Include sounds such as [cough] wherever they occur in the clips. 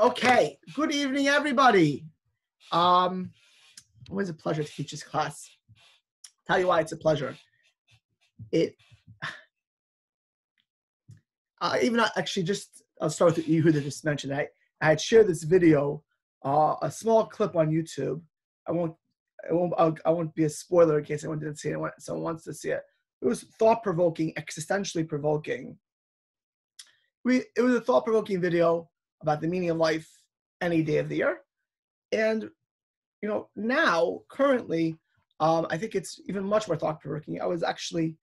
Okay, good evening, everybody. Um, always a pleasure to teach this class. Tell you why it's a pleasure. It [sighs] uh, even actually just I'll start with you who just mentioned. I I had shared this video, uh, a small clip on YouTube. I won't I won't I'll, I will not be a spoiler in case anyone didn't see it. Someone wants to see it. It was thought provoking, existentially provoking. We it was a thought provoking video about the meaning of life any day of the year. And, you know, now, currently, um, I think it's even much more thought provoking. I was actually,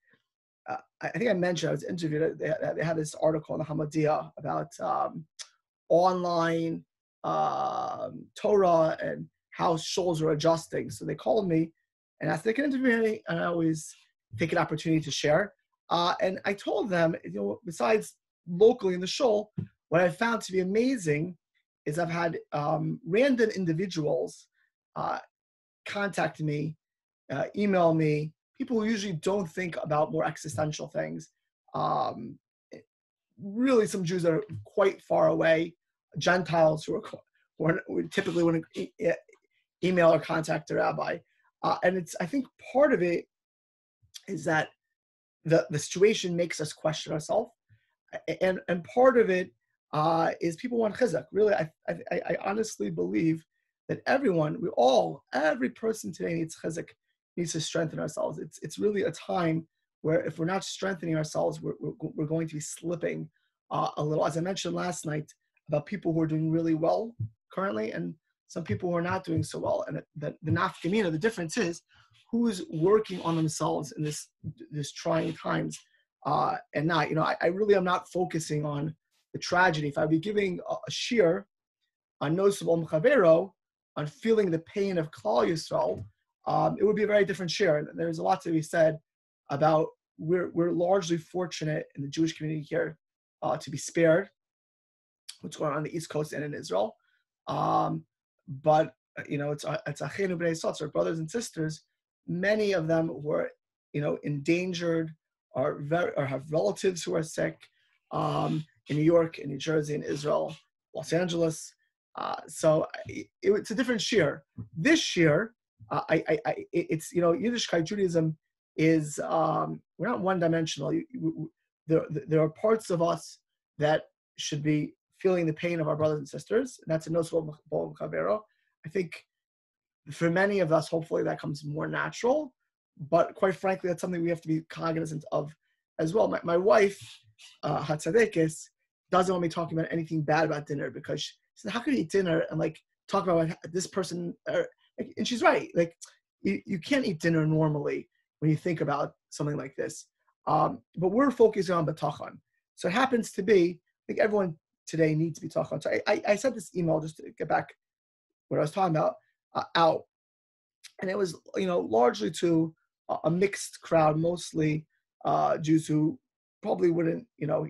uh, I think I mentioned I was interviewed, they, they had this article in the Hamodia about um, online um, Torah and how shuls are adjusting. So they called me and asked if they could interview me, and I always take an opportunity to share. Uh, and I told them, you know, besides locally in the shul, what I found to be amazing is I've had um, random individuals uh, contact me, uh, email me, people who usually don't think about more existential things. Um, really, some Jews that are quite far away, Gentiles who are, who typically wouldn't e- email or contact a rabbi. Uh, and it's, I think part of it is that the, the situation makes us question ourselves. And, and part of it uh, is people want chizuk. Really, I, I, I honestly believe that everyone, we all, every person today needs chizuk, needs to strengthen ourselves. It's, it's really a time where if we're not strengthening ourselves, we're, we're, we're going to be slipping uh, a little. As I mentioned last night about people who are doing really well currently and some people who are not doing so well. And the, the nafkamina, the difference is who's working on themselves in this, this trying times uh, and not, you know, I, I really am not focusing on tragedy. If I'd be giving a, a shiur on Nosab Chavero, on feeling the pain of Klal Yisrael, um, it would be a very different shiur. And there's a lot to be said about we're, we're largely fortunate in the Jewish community here uh, to be spared what's going on, on the East Coast and in Israel. Um, but you know, it's it's Achenu Bnei Sotz, our brothers and sisters. Many of them were, you know, endangered, or very, or have relatives who are sick. Um, in New York, in New Jersey, in Israel, Los Angeles. Uh, so it, it's a different shiur. This year, uh, I, I, I, it's you know Yiddishkeit Judaism is um, we're not one dimensional. There, there are parts of us that should be feeling the pain of our brothers and sisters, and that's a noticeable chavero. I think for many of us, hopefully that comes more natural, but quite frankly, that's something we have to be cognizant of as well. My, my wife, uh, Hatzadekis, doesn't want me talking about anything bad about dinner because she said, "How can you eat dinner and like talk about this person?" Or, and she's right. Like you, you can't eat dinner normally when you think about something like this. Um, but we're focusing on bitachon. So it happens to be, I think everyone today needs to be talking. So I, I, I, sent this email just to get back what I was talking about uh, out, and it was you know largely to a, a mixed crowd, mostly uh, Jews who probably wouldn't you know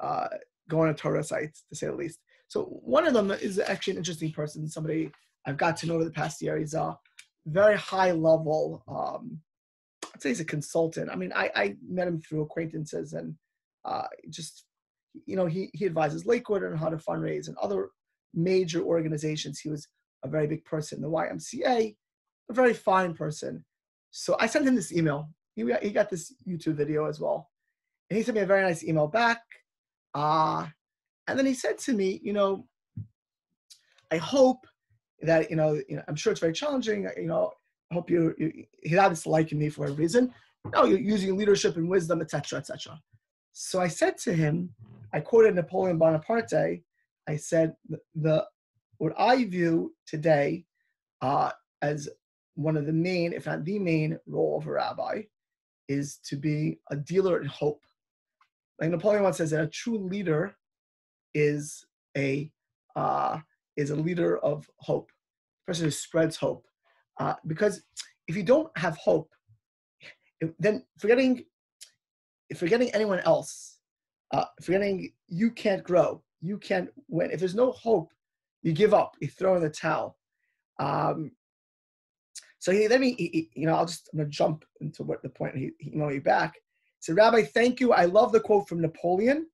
uh, going to Torah sites, to say the least. So one of them is actually an interesting person, somebody I've got to know over the past year. He's a very high level, um, I'd say he's a consultant. I mean, I, I met him through acquaintances and uh, just, you know, he, he advises Lakewood on how to fundraise and other major organizations. He was a very big person. The YMCA, a very fine person. So I sent him this email. He, he got this YouTube video as well. And he sent me a very nice email back. Uh, and then he said to me, you know, I hope that, you know, you know I'm sure it's very challenging. You know, I hope you, you he's obviously liking me for a reason. No, you're using leadership and wisdom, etc., etc. So I said to him, I quoted Napoleon Bonaparte. I said, the, the what I view today uh, as one of the main, if not the main, role of a rabbi is to be a dealer in hope. Like Napoleon once says that a true leader is a uh, is a leader of hope, a person who spreads hope. Uh, because if you don't have hope, then forgetting if forgetting anyone else, uh, forgetting you can't grow, you can't win. If there's no hope, you give up, you throw in the towel. Um, so he let me, he, you know, I'll just I'm gonna jump into what the point he, he emailed back. Said, Rabbi, thank you. I love the quote from Napoleon.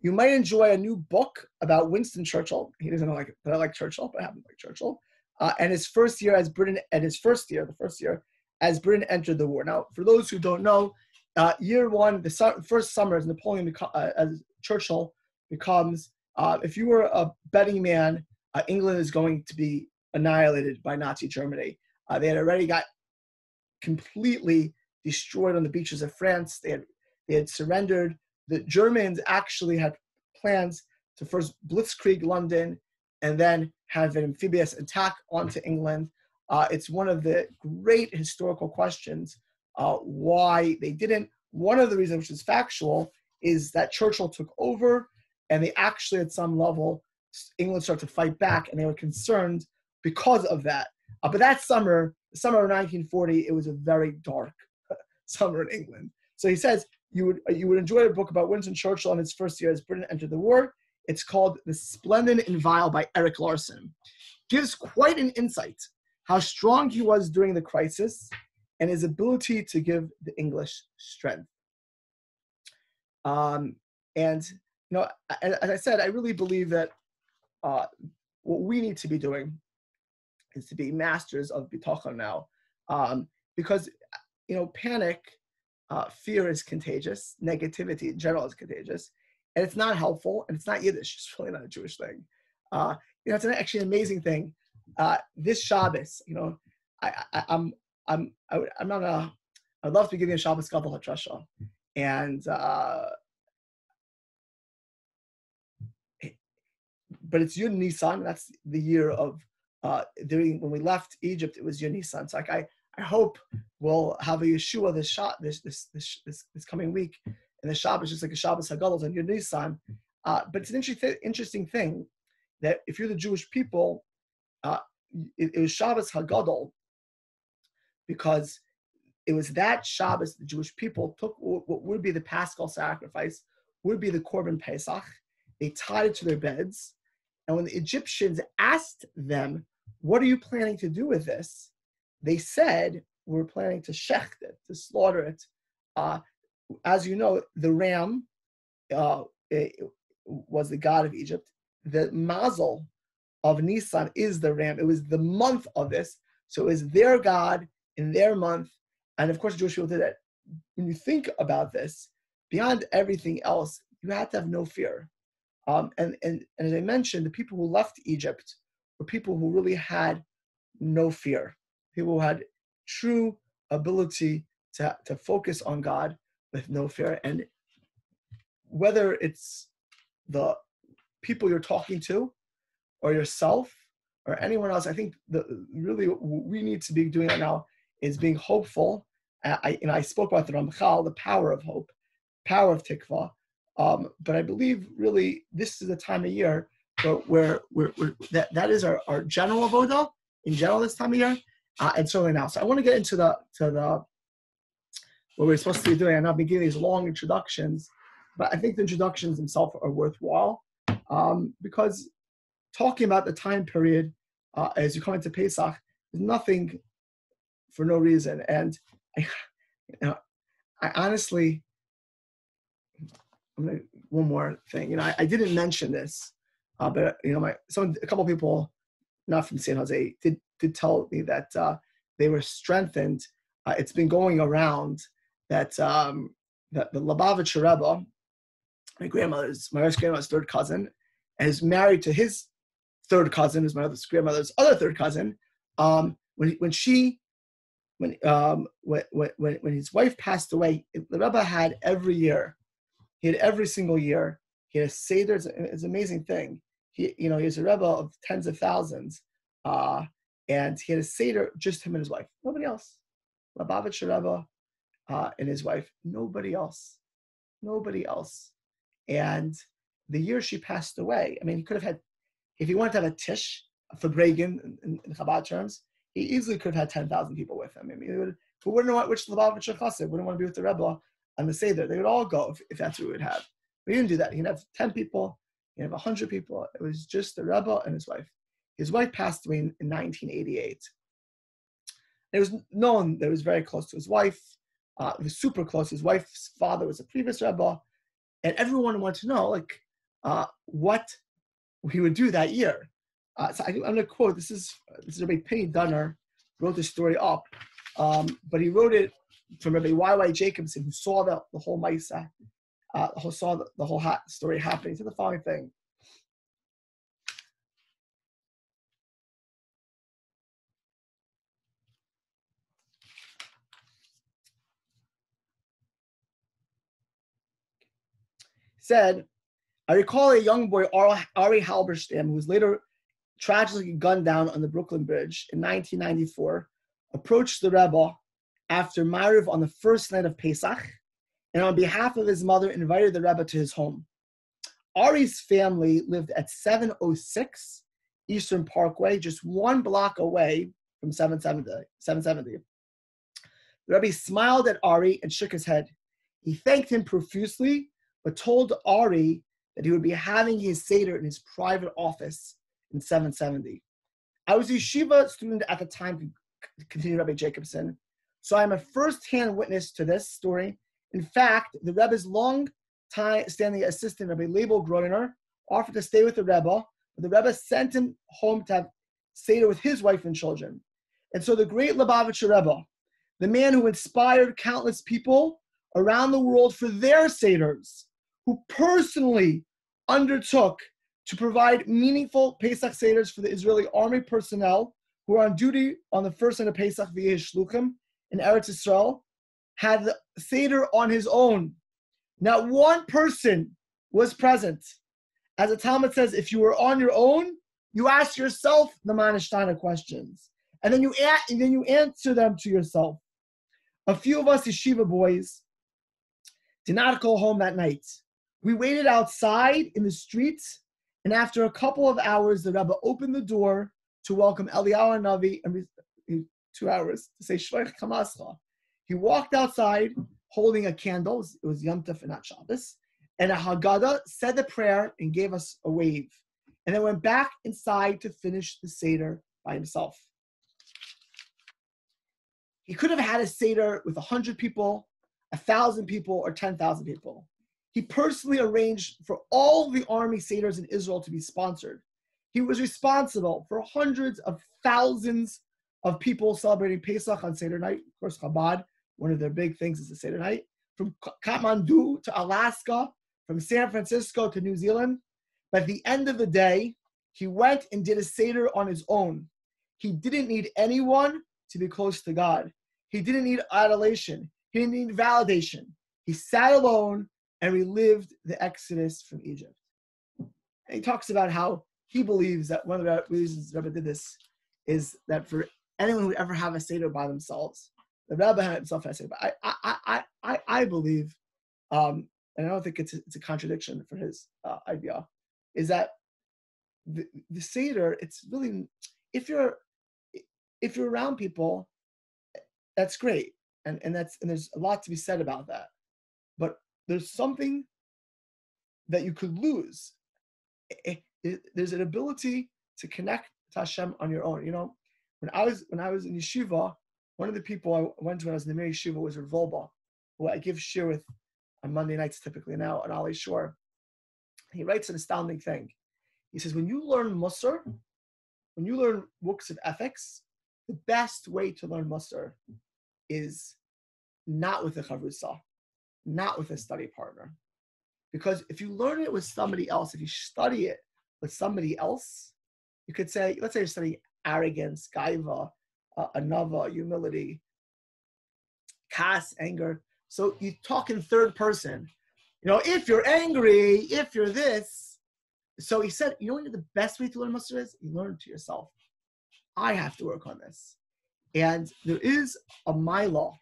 you might enjoy a new book about Winston Churchill. He doesn't like it, but I like Churchill, but I haven't like Churchill. Uh, and his first year as Britain, and his first year, the first year as Britain entered the war. Now, for those who don't know, uh, year one, the su- first summer, as Napoleon, uh, as Churchill becomes, uh, if you were a betting man, uh, England is going to be annihilated by Nazi Germany. Uh, they had already got completely destroyed on the beaches of France. They had they had surrendered. The Germans actually had plans to first blitzkrieg London and then have an amphibious attack onto England. Uh, it's one of the great historical questions uh, why they didn't. One of the reasons, which is factual, is that Churchill took over and they actually, at some level, England started to fight back and they were concerned because of that. Uh, but that summer, the summer of 1940, it was a very dark summer in England. So he says you would you would enjoy a book about Winston Churchill in his first year as Britain entered the war. It's called The Splendid and Vile by Erik Larson. Gives quite an insight how strong he was during the crisis and his ability to give the English strength. Um, and you know, as I said, I really believe that uh, what we need to be doing is to be masters of bitachon now, um, because you know, panic, uh, fear is contagious, negativity in general is contagious, and it's not helpful, and it's not Yiddish. It's really not a Jewish thing. Uh, you know, it's an actually amazing thing. Uh, this Shabbos, you know, I, I, I'm I'm I, am i am not a. I'd love to be giving a Shabbos Gadol Hatrasha, and uh, but it's Yud Nisan. That's the year of uh, during when we left Egypt. It was Yud Nisan. So like I, I hope we'll have a Yeshua this shot this this this this, this coming week, and the Shabbos is just like a Shabbos Hagadol and Yud Nisan. Uh, but it's an interesting interesting thing that if you're the Jewish people, uh, it, it, was Shabbos Hagadol because it was that Shabbos the Jewish people took what would be the Paschal sacrifice, would be the Korban Pesach. They tied it to their beds and when the Egyptians asked them, What are you planning to do with this? They said, We're planning to shecht it, to slaughter it. Uh, as you know, the ram uh, was the god of Egypt. The mazel of Nisan is the ram. It was the month of this. So it was their god in their month. And of course, Jewish people did it. When you think about this, beyond everything else, you have to have no fear. Um, and, and, and as I mentioned, the people who left Egypt were people who really had no fear, people who had true ability to, to focus on God with no fear. And whether it's the people you're talking to or yourself or anyone else, I think the really what we need to be doing right now is being hopeful. I, and I spoke about the Ramchal, the power of hope, power of tikva, um, but I believe really this is the time of year where, where, where that, that is our, our general avoda in general this time of year, uh, and certainly now. So I want to get into the to the what we're supposed to be doing. And I've been giving these long introductions, but I think the introductions themselves are worthwhile um, because talking about the time period uh, as you come into Pesach is nothing for no reason. And I, you know, I honestly I'm gonna one more thing. You know, I, I didn't mention this, uh, but you know, my some a couple people, not from San Jose, did did tell me that uh, they were strengthened. Uh, it's been going around that um, that the Lubavitcher Rebbe, my grandmother's my wife's grandmother's third cousin, is married to his third cousin, is my other grandmother's other third cousin. Um, when when she when um when when when his wife passed away, the Rebbe had every year he had every single year. He had a seder. It's, it's an amazing thing. He, you know, he was a rebbe of tens of thousands, uh, and he had a seder just him and his wife. Nobody else. Lubavitcher Rebbe uh, and his wife. Nobody else. Nobody else. And the year she passed away, I mean, he could have had, if he wanted to have a tish, for farbrengen in, in, Chabad terms, he easily could have had 10,000 people with him. I mean, would, who wouldn't want which Lubavitcher Chassid wouldn't want to be with the Rebbe on the Seder. They would all go if, if that's what we would have. We didn't do that. He'd have 10 people, he'd have 100 people. It was just the Rebbe and his wife. His wife passed away in, in 1988. It was known that he was very close to his wife. Uh, was super close. His wife's father was a previous Rebbe. And everyone wanted to know, like, uh, what he would do that year. Uh, so I, am going to quote. This is this is Rabbi Pini Dunner wrote this story up, um, but he wrote it from Rabbi Y. Y. Jacobson, who saw the, the whole Maisa, uh, saw the, the whole ha- story happening. To the following thing. said, I recall a young boy, Ari Halberstam, who was later tragically gunned down on the Brooklyn Bridge in 1994, approached the Rebbe after Mariv on the first night of Pesach, and on behalf of his mother, invited the Rebbe to his home. Ari's family lived at 706 Eastern Parkway, just one block away from 770. 770. The Rebbe smiled at Ari and shook his head. He thanked him profusely, but told Ari that he would be having his Seder in his private office in 770. I was a yeshiva student at the time, continued Rabbi Jacobson, so I'm a first-hand witness to this story. In fact, the Rebbe's long-time standing assistant, Rabbi Leibel Groner, offered to stay with the Rebbe, but the Rebbe sent him home to have Seder with his wife and children. And so the great Lubavitcher Rebbe, the man who inspired countless people around the world for their Seders, who personally undertook to provide meaningful Pesach Seders for the Israeli army personnel who are on duty on the first night of Pesach via Shluchim in Eretz Israel, had the Seder on his own. Not one person was present. As the Talmud says, if you were on your own, you ask yourself the Manishtana questions. And then you, a- and then you answer them to yourself. A few of us yeshiva boys did not go home that night. We waited outside in the streets and after a couple of hours, the Rebbe opened the door to welcome Eliyahu Navi and two hours to say Shfoch Chamascha. He walked outside holding a candle. It was Yom Tov and not Shabbos. And a Haggadah said the prayer and gave us a wave. And then went back inside to finish the Seder by himself. He could have had a Seder with 100 people, 1,000 people, or 10,000 people. He personally arranged for all the army seders in Israel to be sponsored. He was responsible for hundreds of thousands of people celebrating Pesach on Seder night. Of course, Chabad, one of their big things is the Seder night. From Kathmandu to Alaska, from San Francisco to New Zealand. But at the end of the day, he went and did a Seder on his own. He didn't need anyone to be close to God. He didn't need adulation. He didn't need validation. He sat alone and relived the exodus from Egypt. And he talks about how he believes that one of the reasons Rebbe did this is that for anyone who would ever have a Seder by themselves, the had himself has said. But I, I, I, I, I believe, um, and I don't think it's a, it's a contradiction for his uh, idea, is that the, the Seder, it's really, if you're, if you're around people, that's great. And, and that's, and there's a lot to be said about that. But there's something that you could lose. It, it, there's an ability to connect to Hashem on your own. You know, when I was when I was in yeshiva, one of the people I went to when I was in the Mir yeshiva was Wolbe, who I give shiur with on Monday nights typically now at Ali Shore. He writes an astounding thing. He says, when you learn Musar, when you learn books of ethics, the best way to learn Musar is not with a chavrusa, not with a study partner. Because if you learn it with somebody else, if you study it with somebody else, you could say, let's say you study arrogance, gaiva, uh, anava, humility, kas, anger. So you talk in third person. You know, if you're angry, if you're this. So he said, you know the best way to learn Musar is? You learn to yourself. I have to work on this. And there is a my law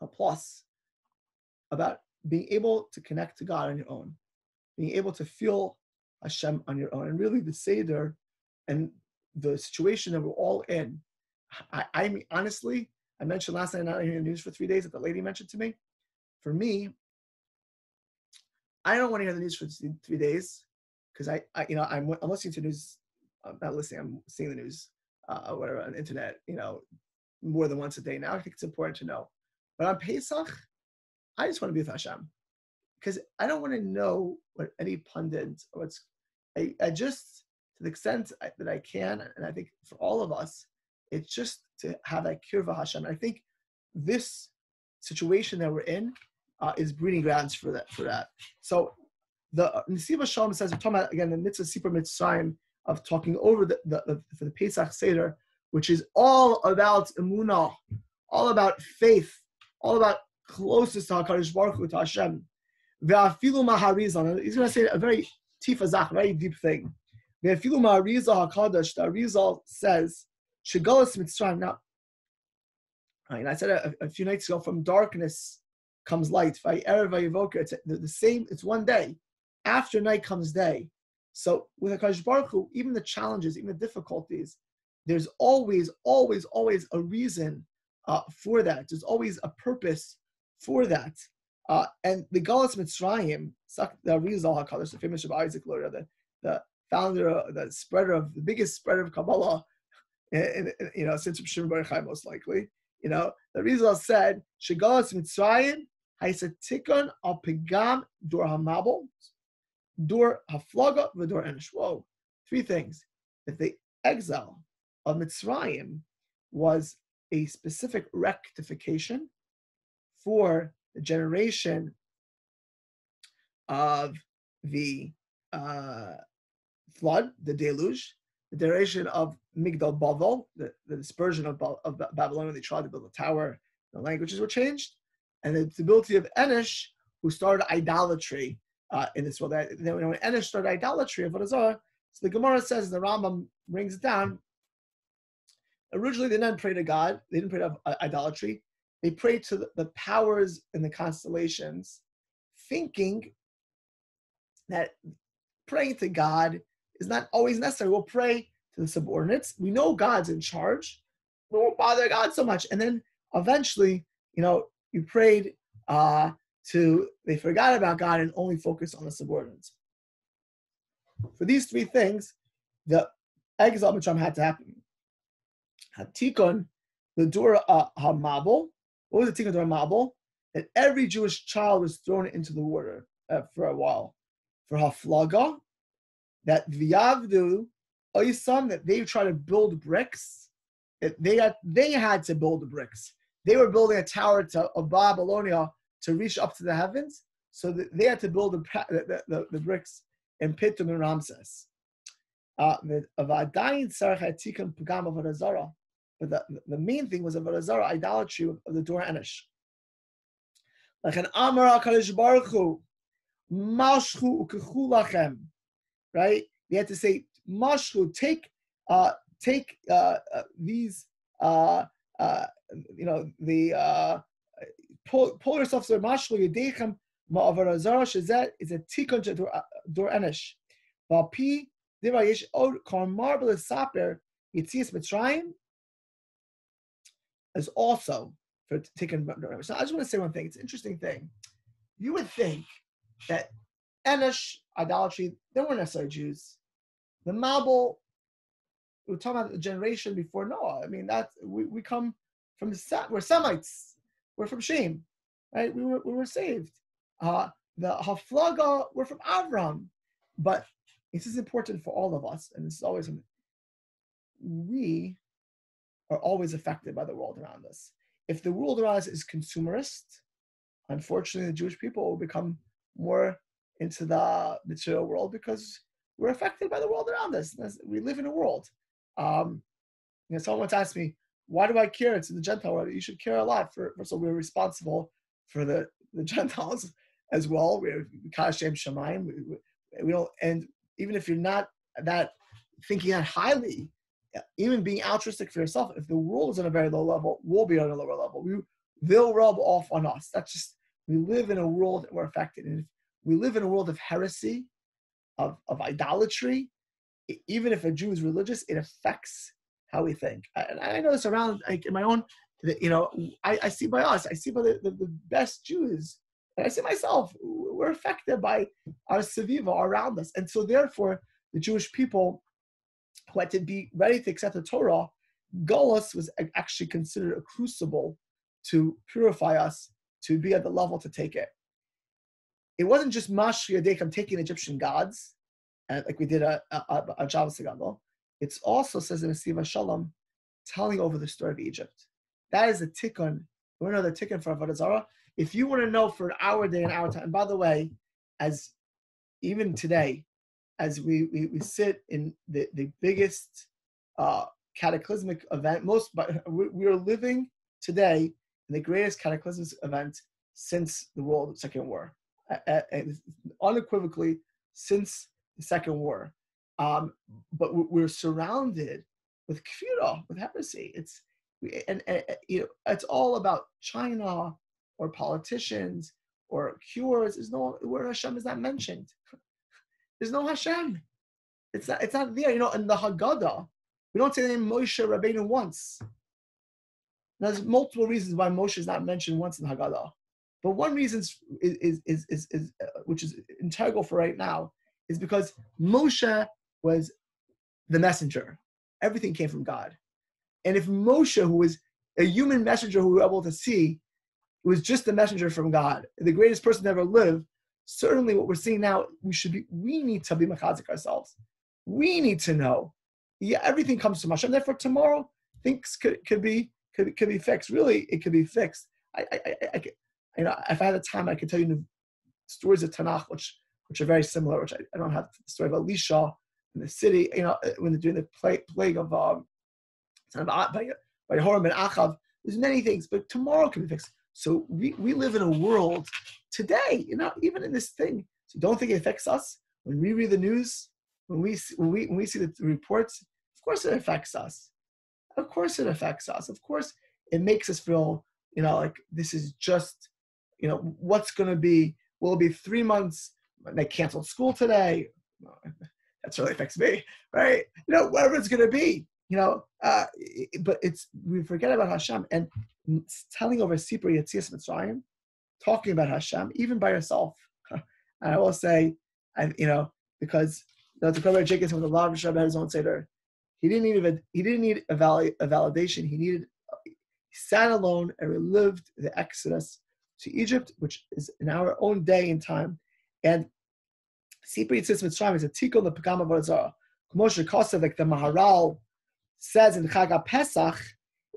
a plus about being able to connect to God on your own, being able to feel Hashem on your own, and really the Seder and the situation that we're all in. I, I mean, honestly, I mentioned last night not hearing the news for three days that the lady mentioned to me. For me, I don't want to hear the news for three days because I, I, you know, I'm, I'm listening to news. I'm not listening. I'm seeing the news, uh, whatever on internet. You know, more than once a day now. I think it's important to know. But on Pesach, I just want to be with Hashem because I don't want to know what any pundit or what's. I, I just, the extent that I can, and I think for all of us, it's just to have that kirva Hashem. I think this situation that we're in uh, is breeding grounds for that. For that. So the Nesivos Shalom says we're talking about again the mitzvah Sipur Mitzrayim of talking over the, the, the, for the Pesach Seder, which is all about emunah, all about faith, all about closest to Hakadosh Baruch Hu to Hashem. He's going to say a very tifa tifazach, very deep thing. Ve'afilu maharizah Hakadosh. The Arizal says, "Shegalas Mitzrayim." Now, and I said a, a, few nights ago, from darkness comes light. It's the, the same. It's one day. After night comes day. So with Hakadosh Baruch Hu, even the challenges, even the difficulties, there's always, always, always a reason uh, for that. There's always a purpose for that. Uh, and the Galas Mitzrayim, the Arizal HaKadosh, the famous Rabbi Isaac Luria, the, the founder, the spreader of the biggest spreader of Kabbalah, [laughs] in, in, you know, since Shimon Bar Yochai, most likely. You know, the Arizal said, "Shegalas Mitzrayim haisatikon al pegam dur hamabul, dur haflaga v'dur enish." Whoa, three things. That the exile of Mitzrayim was a specific rectification for the generation of the uh, flood, the deluge, the duration of Migdal Bavel, the, the dispersion of, of, Babylon when they tried to build a tower, the languages were changed, and the ability of Enish, who started idolatry uh, in this world. Then when Enish started idolatry of Vodazah, so the Gemara says, the Rambam brings it down, originally they didn't pray to God, they didn't pray to uh, idolatry, they prayed to the, the powers in the constellations, thinking that praying to God is not always necessary. We'll pray to the subordinates. We know God's in charge. We won't bother God so much. And then eventually, you know, you prayed uh, to, they forgot about God and only focused on the subordinates. For these three things, the exile Mitzrayim had to happen. Hatikon, the Dura uh, Hamabul, what was the tikkun Mabul? That every Jewish child was thrown into the water uh, for a while. For Haflaga, that V'yavdu, Oysam, that they try to build bricks, that they had, they had to build the bricks. They were building a tower to, of Babylonia to reach up to the heavens, so they had to build the, the, the, the bricks in Pitum and Ramses. Uh, but the, the main thing was a Varazara idolatry of, the Dor Enish. Like an Amar HaKadosh Baruch Hu, Mashchu ukechu lachem. Right? You had to say, Mashchu, take, uh, take uh, uh, these, uh, uh, you know, the, uh, pull, pull yourself to Mashchu, Yedechem, Ma'avarazara Shazet is a tikkun Dor Enish. Vapi, Diva Yesh Od, Kar Marvelous Saper, Yitzias Mitzrayim, is also for taking. So I just want to say one thing. It's an interesting thing. You would think that Enish idolatry, they weren't necessarily Jews. The Mabul, we're talking about the generation before Noah. I mean, that we, we come from the we're Semites. We're from Shem, right? We were we were saved. Uh, the Haflaga, we're from Avram. But this is important for all of us, and this is always we are always affected by the world around us. If the world around us is consumerist, unfortunately, the Jewish people will become more into the material world because we're affected by the world around us. We live in a world. Um, you know, someone once asked me, "Why do I care?" It's in the Gentile world. You should care a lot for. So we're responsible for the the [laughs] Gentiles as well. We're kashem shemaim. We, we, we don't, and even if you're not that thinking that highly, even being altruistic for yourself, if the world is on a very low level, we'll be on a lower level. We, they'll rub off on us. That's just, we live in a world that we're affected. And if we live in a world of heresy, of, of idolatry, even if a Jew is religious, it affects how we think. And I know this around like, in my own, you know, I, I see by us, I see by the, the, the best Jews, and I see myself, we're affected by our Seviva around us. And so therefore, the Jewish people who had to be ready to accept the Torah, Golos was actually considered a crucible to purify us to be at the level to take it. It wasn't just Mashri Adekam taking Egyptian gods, uh, like we did a a Javas It's also says in Asiva Shalom, telling over the story of Egypt. That is a tikkun. We know the tikkun for Avodah Zarah. If you want to know for an hour, day, an hour time, and by the way, as even today, as we, we, we sit in the, the biggest uh, cataclysmic event, most but we are living today in the greatest cataclysmic event since the World Second War, unequivocally since the Second War. Um, but we're surrounded with kfira, with heresy. It's and, and, you know it's all about China or politicians or cures. There's no where Hashem is not mentioned. [laughs] There's no Hashem. It's not. It's not there. You know, in the Haggadah, we don't say the name Moshe Rabbeinu once. There's multiple reasons why Moshe is not mentioned once in Haggadah. But one reason is, is, is, is, is uh, which is integral for right now, is because Moshe was the messenger. Everything came from God. And if Moshe, who was a human messenger who we were able to see, was just the messenger from God, the greatest person to ever live, certainly what we're seeing now, we should be, we need to be machazik ourselves. We need to know. Yeah, everything comes from Hashem. Therefore, tomorrow things could, could be could, could be fixed. Really, it could be fixed. I, I, I, you know, if I had the time, I could tell you stories of Tanakh, which which are very similar. Which I, I don't have the story of Elisha in the city. You know, when they're doing the plague, plague of um, by by Horam and Achav. There's many things, but tomorrow can be fixed. So we, we live in a world today, you know, even in this thing. So don't think it affects us. When we read the news, when we when we when we see the reports, of course it affects us. Of course it affects us. Of course it makes us feel, you know, like this is just, you know, what's going to be. Will it be three months? They canceled school today. [laughs] That really affects me, right? You know, whatever it's going to be, you know. Uh, but it's we forget about Hashem and telling over Sipur Yetzias Mitzrayim, talking about Hashem, even by yourself. [laughs] and I will say, I, you know, because you know, the Jacobs with a lot of Shabbat his own seder, he didn't need a, he didn't need a, vali, a validation. He needed he sat alone and relived the Exodus to Egypt, which is in our own day and time. And Sipur Yitzis Mitzrayim is a tikkum the Pagama Barazara. Kmoshe Kosev, like the Maharal says in Chag Pesach,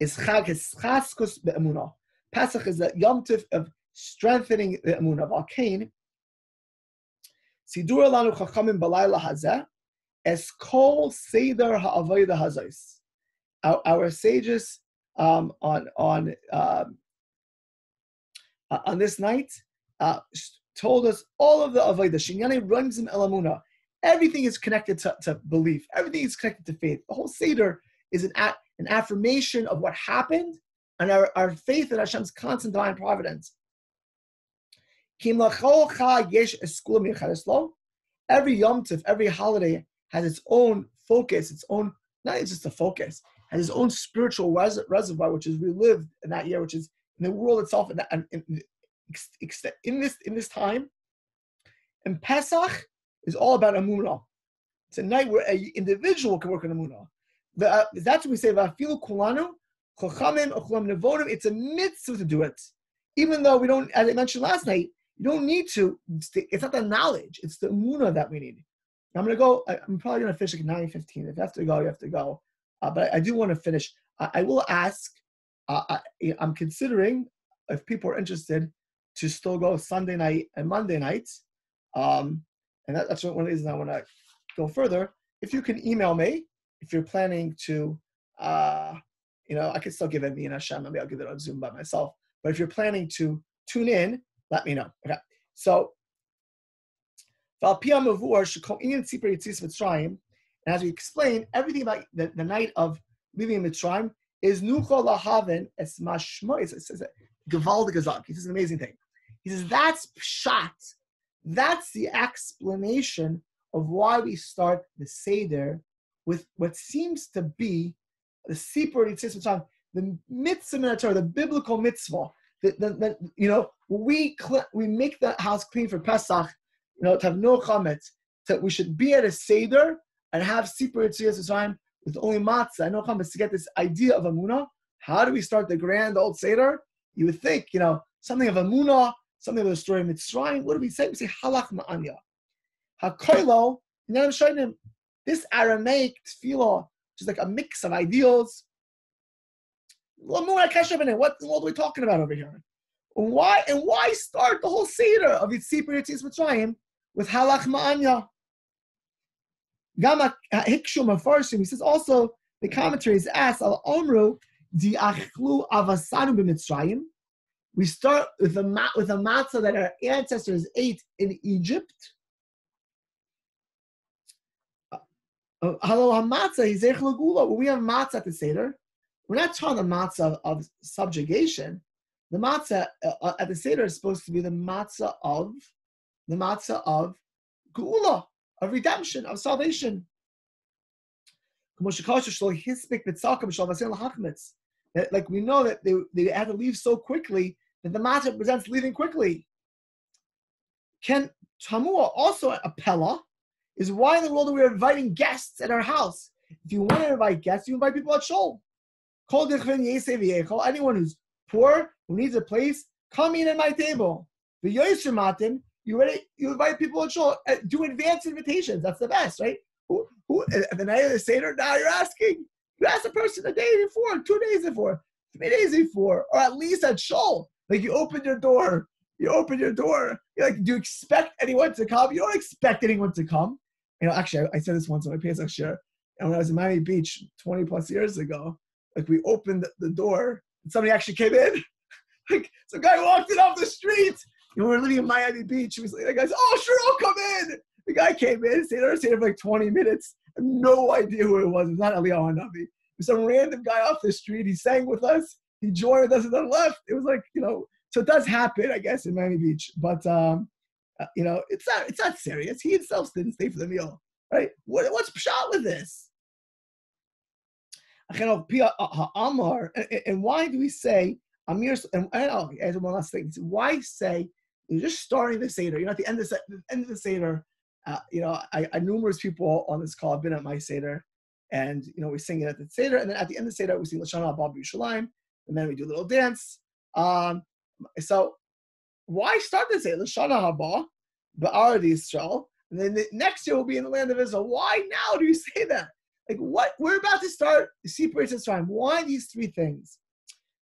is Chag Hischaskus Be'emunah. Pesach is the Yom Tif of strengthening the Emunah of Al-Kain. Sidur Lanu Chachamim Balayla Hazeh, Es Kol Seder Ha'avodah Hazais. Our, our sages um, on on um, uh, on this night uh, told us all of the avodah. Shinyane runs in elamuna. Everything is connected to, to belief. Everything is connected to faith. The whole seder is an an affirmation of what happened and our, our faith in Hashem's constant divine providence. Every Yom Tif, every holiday has its own focus, its own, not just a focus, has its own spiritual res- reservoir, which is relived in that year, which is in the world itself, in, that, in, this in this time. And Pesach is all about Amunah. It's a night where an individual can work on Amunah. Uh, that's what we say, Vafilu Kulanu, Chochamim, Ochulam Nevodim. It's a mitzvah to do it. Even though we don't, as I mentioned last night, you don't need to, it's not the knowledge, it's the Amunah that we need. I'm going to go, I'm probably going to finish like 9 15. If you have to go, you have to go. Uh, but I, I, do want to finish. I, I will ask, I, am considering, if people are interested, to still go Sunday night and Monday nights. Um, and that, that's one of the reasons I want to go further. If you can email me, if you're planning to, uh, you know, I can still give it me and Hashem. Maybe I'll give it on Zoom by myself. But if you're planning to tune in, let me know. Okay. So, and as we explained, everything about the, the night of leaving Mitzrayim is nuchol lahaven es mashmo. It's a gewaldig gazak. He says an amazing thing. He says that's shot. That's the explanation of why we start the seder with what seems to be the Sipur Yitzis the mitzvah Torah, the biblical mitzvah. That, that, you know, we cl- we make the house clean for Pesach, you know, to have no chametz, that we should be at a seder and have Sipur Yitzis time with only matzah and no chametz to get this idea of Amunah. How do we start the grand old seder? You would think, you know, something of Amunah, something of the story of Mitzrayim. What do we say? We say halach I'm showing him this Aramaic tefillah, which is like a mix of ideals. What in what What are we talking about over here? Why and why start the whole seder of Yitzipur Yitzis Mitzrayim with ha lachma anya? Gama hikshu mafarshim. He says also the commentaries ask al omru di achlu avasanu b'mitzrayim. We start with a with a matzah that our ancestors ate in Egypt. Hello, matzah is When we have matzah at the seder, we're not talking the matzah of subjugation. The matzah uh, at the seder is supposed to be the matzah of the matzah of geula, of redemption, of salvation. Like we know that they, they had to leave so quickly that the matzah presents leaving quickly. Can Tamua also a pella is why in the world are we inviting guests at our house? If you want to invite guests, you invite people at shul. Anyone who's poor, who needs a place, come in at my table. The you ready? You invite people at shul. Uh, do advance invitations. That's the best, right? Who, who, the night of the Seder, now you're asking. You ask a person a day before, two days before, three days before, or at least at shul. Like you open your door, you open your door. You're like, do you expect anyone to come? You don't expect anyone to come. You know, actually, I, I said this once on my Pesach share, and when I was in Miami Beach 20 plus years ago, like we opened the door and somebody actually came in. [laughs] like some guy walked in off the street. We were living in Miami Beach. He was like, guy's, oh, sure, I'll come in. The guy came in, stayed there, stayed there for like 20 minutes. no idea who it was. It was not Eliyahu Hanavi. It was some random guy off the street. He sang with us he joined us and then left. It was like, you know, so it does happen, I guess, in Miami Beach. But um, uh, you know, it's not it's not serious. He himself didn't stay for the meal, right? What, what's shot with this? Know. Pia Amar, and why do we say Amir? And oh, as one last thing, why say you're just starting the seder? You know, at the end of the, end of the seder, uh, you know, I, I, numerous people on this call have been at my seder, and you know, we sing it at the seder, and then at the end of the seder, we sing Lashana Abba Yerushalayim, and then we do a little dance. Um, so why start to say Lashana Haba, Ba'ar Israel, and then the next year we'll be in the land of Israel? Why now do you [laughs] say that? Like what? We're about to start Sipur time. Why these three things?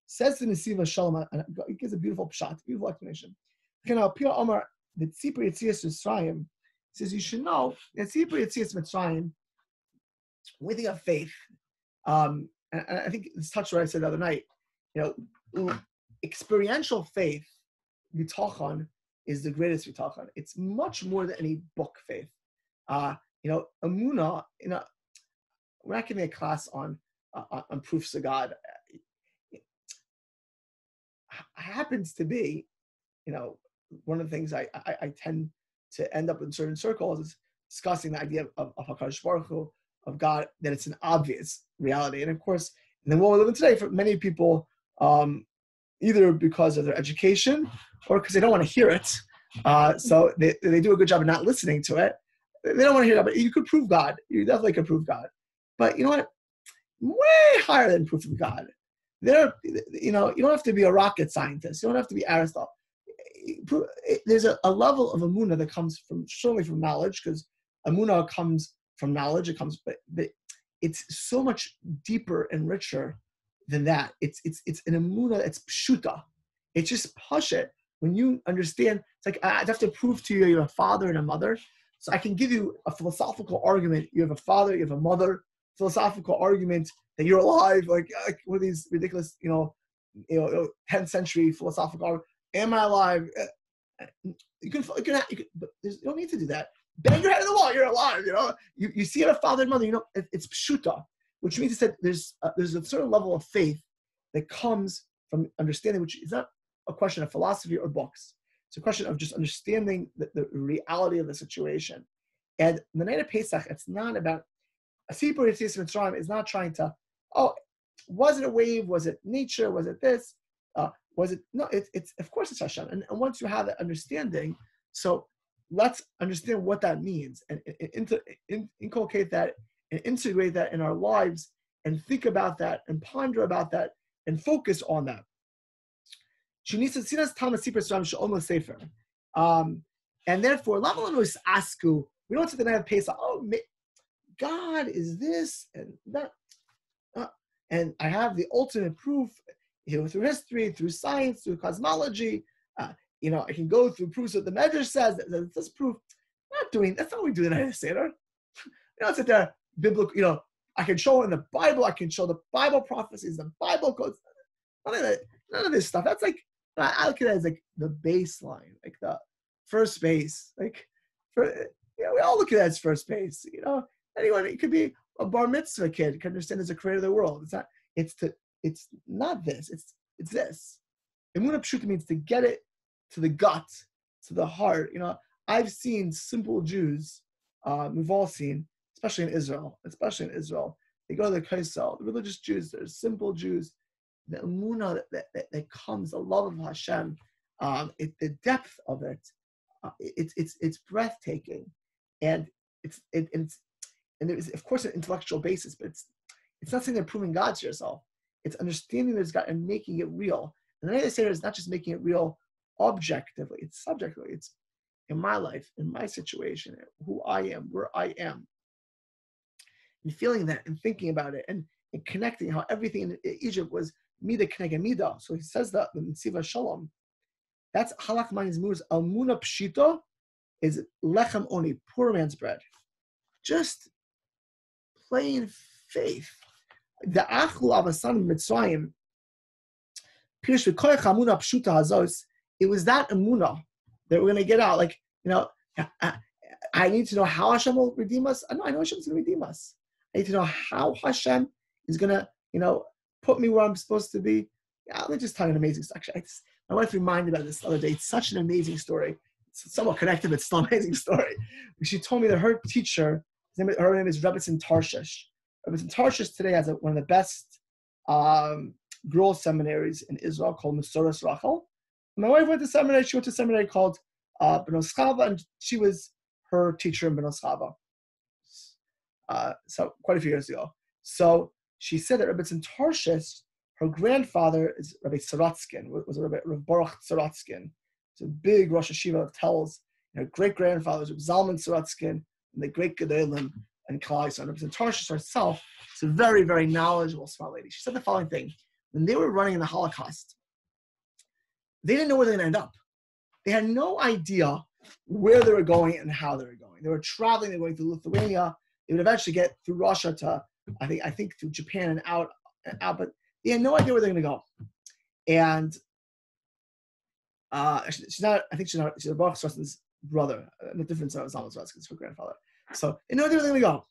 Says the Nesivos Shalom, and it gives a beautiful shot, beautiful explanation. Omar, the Tzipur Yitzias Mitzrayim says you should know that Tzipur Yitzias Mitzrayim, we think of faith. Um, and, I think this touched what I said the other night you know, experiential faith, bitachon, is the greatest bitachon. It's much more than any book faith. Uh, you know, amuna, you know, we're not giving a class on uh, on proofs of God. It happens to be, you know, one of the things I, I, I tend to end up in certain circles is discussing the idea of, of Hakadosh Baruch Hu, of God, that it's an obvious reality. And of course, in the world we live in today, for many people, um, either because of their education or because they don't want to hear it. Uh, so they, they do a good job of not listening to it. They don't want to hear that, but you could prove God. You definitely could prove God. But you know what? Way higher than proof of God. There, you know, you don't have to be a rocket scientist. You don't have to be Aristotle. There's a, a level of amuna that comes from surely from knowledge, because amuna comes from knowledge. It comes, but, but it's so much deeper and richer than that. It's it's it's an emuna. It's pshuta. It's just it. When you understand, it's like ah, I'd have to prove to you you have a father and a mother. So I can give you a philosophical argument. You have a father, you have a mother. Philosophical argument that you're alive. Like, like one of these ridiculous, you know, you know, 10th century philosophical. Am I alive? Uh, you can, you can, you, can, but you don't need to do that. Bang your head on the wall. You're alive. You know, you, you see a father and mother. You know, it, it's pshuta which means that there's a, there's a certain level of faith that comes from understanding, which is not a question of philosophy or books. It's a question of just understanding the, the reality of the situation. And the night of Pesach, it's not about a Sipur Yitzis Mitzrayim is not trying to, oh, was it a wave? Was it nature? Was it this? Uh, was it no? It, it's of course it's Hashem. And, and, once you have that understanding, so let's understand what that means and, and, and inculcate that and integrate that in our lives and think about that and ponder about that and focus on that. Um, and therefore, Asku. We don't say the night of Pesach. Oh, God is this and that. Uh, and I have the ultimate proof you know, through history, through science, through cosmology. Uh, you know, I can go through proofs that the Medrash says that, that this proof. Not doing that's not what we do the night of Seder. [laughs] You know, sit there, biblical. You know, I can show in the Bible. I can show the Bible prophecies, the Bible codes. None of that. None of this stuff. That's like I look at it as like the baseline, like the first base. Like, for, you know, we all look at it as first base. You know, anyone. It could be a bar mitzvah kid can understand as a creator of the world. It's not. It's to. It's not this. It's it's this. Emunah pshuta means to get it to the gut, to the heart. You know, I've seen simple Jews. Uh, we've all seen, especially in Israel, especially in Israel. They go to the Kosel, the religious Jews. They're simple Jews. The emunah that, that, that comes, the love of Hashem, um, it, the depth of it, uh, it's it's it's breathtaking, and it's it, it's and there's of course an intellectual basis, but it's it's not saying they're proving God to yourself. It's understanding there's God and making it real. And the say is not just making it real objectively, it's subjectively. It's in my life, in my situation, who I am, where I am. And feeling that and thinking about it and, and connecting how everything in Egypt was mida knege mida. So he says that in Siva Shalom. That's halach manis muz almuna pshito is lechem oni, poor man's bread. Just plain faith. The achlu of mitzrayim. Pirush v'koyach amuna pshuta hazos. It was that amuna that we're going to get out. Like you know, I, I need to know how Hashem will redeem us. I know, I know Hashem's going to redeem us. I need to know how Hashem is going to, you know, put me where I'm supposed to be. Yeah, me just an amazing story. Actually, just, my wife reminded me of this other day. It's such an amazing story. It's somewhat connected, but still an amazing [laughs] story. She told me that her teacher, her name is Rebbetzin Tarshish. Rebbetzin Tarshish today has a, one of the best um, girls' seminaries in Israel called Mesoras Rachel. My wife went to seminary. She went to seminary called uh, and she was her teacher in Bnos Chava. Uh, so quite a few years ago. So she said that Rebbetzin Tarshish, her grandfather is Rabbi Sorotzkin, was a Rabbi, Rabbi Baruch Sorotzkin. It's a big Rosh Yeshiva of Telz, know, great grandfathers of Zalman Sorotzkin and the great Gedalim and Kalai. So Rebbetzin Tarshish herself is a very, very knowledgeable, smart lady. She said the following thing. When they were running in the Holocaust, they didn't know where they were going to end up. They had no idea where they were going and how they were going. They were traveling, they were going through Lithuania. They would eventually get through Russia to, I think, I think through Japan and out, and out, but they had no idea where they're going to go. And uh, she's not, I think she's not, she's a Baruch brother, uh, the difference of Zalman Sorotzkin's her grandfather. So in know where they're to go.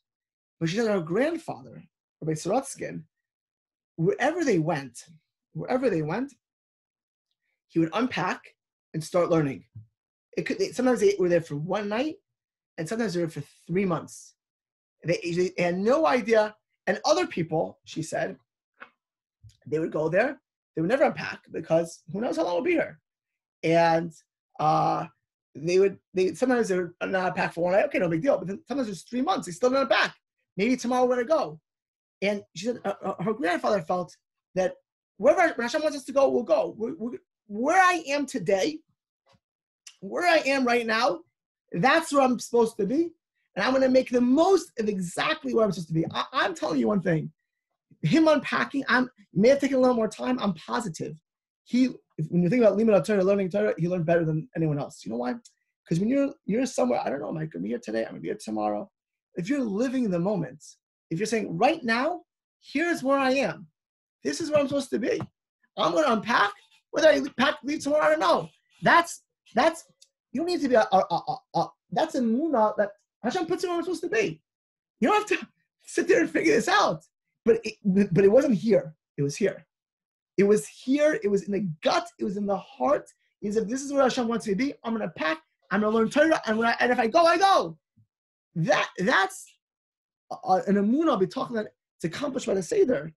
But she said her grandfather, Rabbi Sorotzkin, wherever they went, wherever they went, he would unpack and start learning. It could sometimes they were there for one night, and sometimes they were for three months. They, they had no idea. And other people, she said, they would go there. They would never unpack because who knows how long we'll be here. And uh, they would they sometimes they're not unpack for one night. Okay, no big deal. But sometimes it's three months. They still don't unpack. Maybe tomorrow we're gonna go. And she said uh her grandfather felt that wherever Hashem wants us to go, we'll go. We're, we're, where I am today, where I am right now, that's where I'm supposed to be. And I'm going to make the most of exactly where I'm supposed to be. I, am telling you one thing. Him unpacking, I'm may have taken a little more time. I'm positive. He, if, when you think about Limud Torah, learning Torah, he learned better than anyone else. You know why? Because when you're you're somewhere, I don't know, am I going to be here today? I'm to be here tomorrow. If you're living the moment, if you're saying right now, here's where I am. This is where I'm supposed to be. I'm to unpack whether I pack leave tomorrow, I don't know. That's that's you don't need to be a, a, a, a that's a muna that Hashem puts you where I'm supposed to be. You don't have to [laughs] sit there and figure this out. But it, but it wasn't here. It was here. It was here. It was in the gut. It was in the heart. Is if this is where Hashem wants me to be, I'm gonna pack. I'm gonna learn Torah, and when I, and if I go, I go. That that's uh, an amun. I'll be talking that it's accomplished by the Seder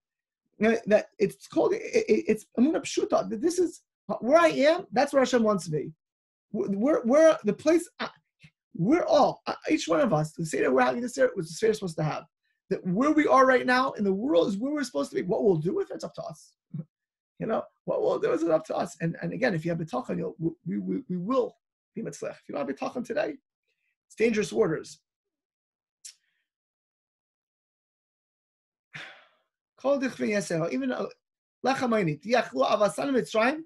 that it's called it, it's Amuna Pshuta. This is where I am. That's where Hashem wants me. We're, we're the place. Uh, we're all uh, each one of us. The Seder we're having this year was the Seder supposed to have. That where we are right now in the world is where we're supposed to be. What we'll do with it, it's up to us. You know, well, well there was it up to us. And and again, if you have bitachon, you'll we, we, we will be mitzvah. If you don't have bitachon today, it's dangerous waters. Even uh, lechamayit yachlu avasan mitzrayim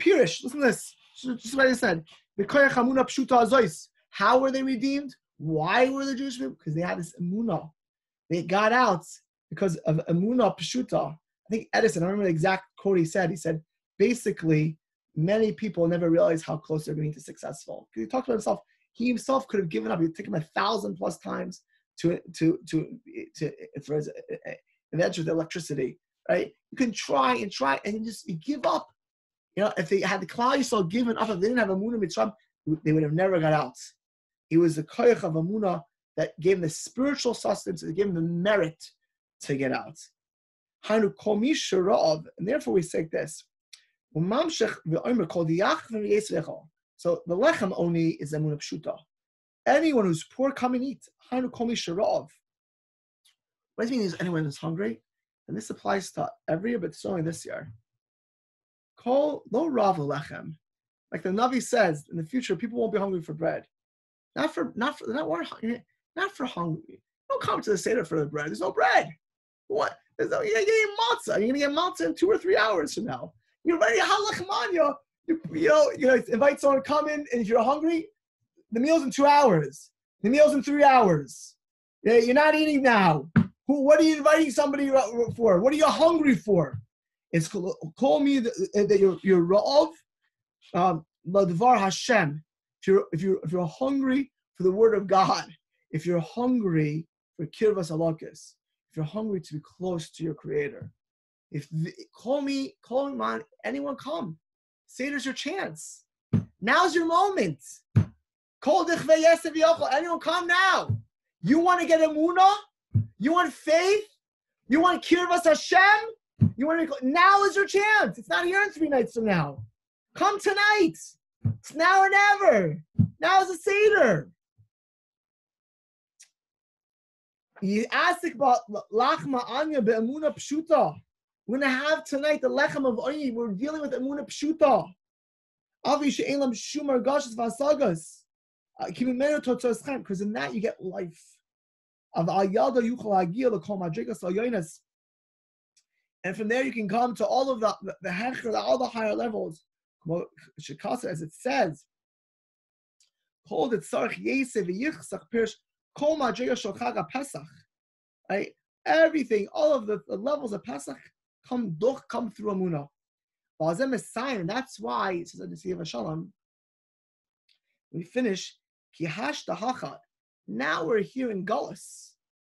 pirish. Listen to this. Just what I said. How were they redeemed? Why were the Jewish people? Because they had this emunah. They got out because of emunah pshuta. I think Edison, I remember the exact quote he said. He said, basically, many people never realize how close they're getting to successful. He talked about himself. He himself could have given up. He'd taken a thousand plus times to to to to, for his eh, eh, adventure with electricity. Right? You can try and try and just give up. You know, if they had the Klal Yisrael given up, if they didn't have a Munah Mitzrayim, they would have never got out. It was the koyach of Amunah that gave them the spiritual sustenance, that gave them the merit to get out. And therefore we say this. So the lechem only is emunah pshuta. Anyone who's poor, come and eat. What does it mean is anyone who's hungry? And this applies to every year, but it's only this year. Call lo rav lechem. Like the Navi says, in the future, people won't be hungry for bread. Not for not for not not for hungry. Don't come to the Seder for the bread. There's no bread. What? You're getting matzah. You're gonna get matzah in two or three hours from now. You're ready halachmanya. You, you know, you know, invite someone to come in, and if you're hungry, the meal's in two hours. The meal's in three hours. Yeah, you're not eating now. Who? What are you inviting somebody for? What are you hungry for? It's call me that you're you're ra'ov, um, Hashem. If you're, if you're, if you're hungry for the word of God, if you're hungry for kirvas alakas, if you're hungry to be close to your creator, if the, call me, call me, on anyone come. Say there's your chance. Now's your moment. Call anyone come now. You want to get a muna? You want faith? You want kirvas Hashem? You want to now is your chance. It's not here in three nights from now. Come tonight. It's now or never. Now is a Seder. We're to have tonight the lechem of anya. We're dealing with emuna pshuta. Avi she'elam shumar gashas vasagas. Uh, because in that you get life. Of ayada yuchal agil l'kol madrigas al And from there you can come to all of the the, the hecher, all the higher levels. Shikasa, as it says, called it sarch yesev yichsach pirsh madriga shal Pesach. Right, everything, all of the, the, levels of Pesach come doch come through Amuna. Bazem is sign, that's why it says in the Sea of Shalom. We finish kihash tahachat. Now we're here in Galus.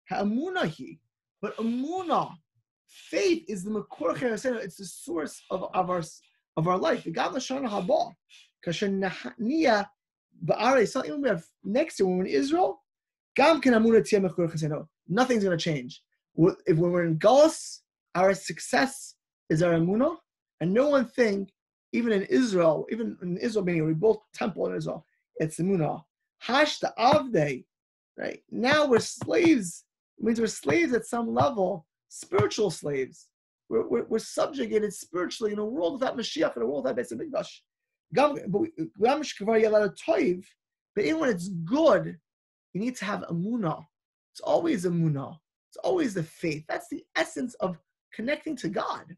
Ha'amunahi, but Amuna, faith is the makor It's the source of, of our of our life. Something we have next year when we're in Israel, Nothing's going to change. If when we're in Galus, our success is our Amunah, and no one think, even in Israel, even in Israel, meaning we built temple in Israel, it's Amunah. Hash the Avde, right? Now we're slaves. It means we're slaves at some level, spiritual slaves. We're, we're, we're, subjugated spiritually in a world without Mashiach, in a world without Beis Hamikdash. But even when it's good, you need to have Amunah. It's always Amunah. It's always the faith. That's the essence of connecting to God.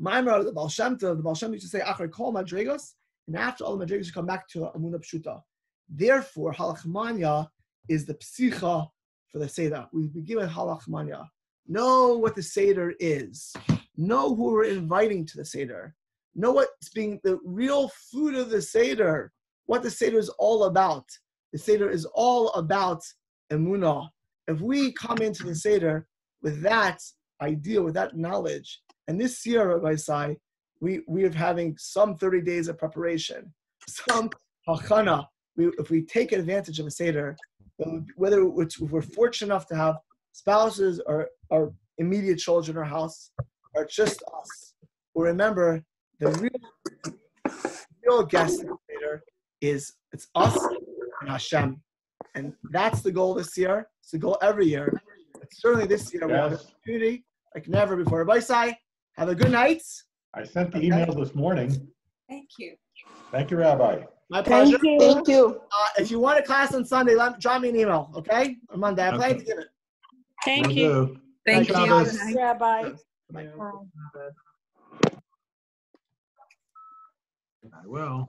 Maimar, the Baal Shem the Baal Shem used to say, Achar kol madregos, and after all the madregos, you come back to Amunah Pshuta. Therefore, Halachmanya is the psicha for the Seder. We begin with Halachmanya. Know what the Seder is. Know who we're inviting to the Seder. Know what's being the real food of the Seder, what the Seder is all about. The Seder is all about Emunah. If we come into the Seder with that idea, with that knowledge, and this year, Rabbi Sai, we, we are having some 30 days of preparation, some hachana. We, if we take advantage of a Seder, whether we're fortunate enough to have spouses or our immediate children or house are just us. Well, remember, the real, real guest later is it's us and Hashem. And that's the goal this year. It's the goal every year. But certainly this year, yes. we have an opportunity like never before. Rabbi Sai, Have a good night. I sent the Okay. email this morning. Thank you. Thank you, Rabbi. My pleasure. Thank you. Thank you. Uh, if you want a class on Sunday, let drop me an email, okay? Or Monday. I plan to Okay. give it. Thank Will you. do. Thank Thank you. you. Night. Rabbi. Bye. I will.